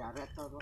ya ve todo.